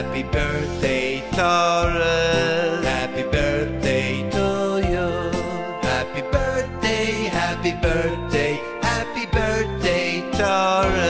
Happy birthday, Tohru. Happy birthday to you. Happy birthday, happy birthday, happy birthday, Tohru.